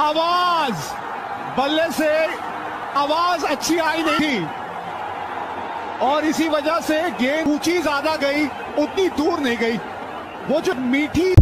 आवाज़, बल्ले से आवाज़ अच्छी आई नहीं थी। और इसी वजह से गेंद ऊँची ज़्यादा गई, उतनी दूर नहीं गई। वो जो मीठी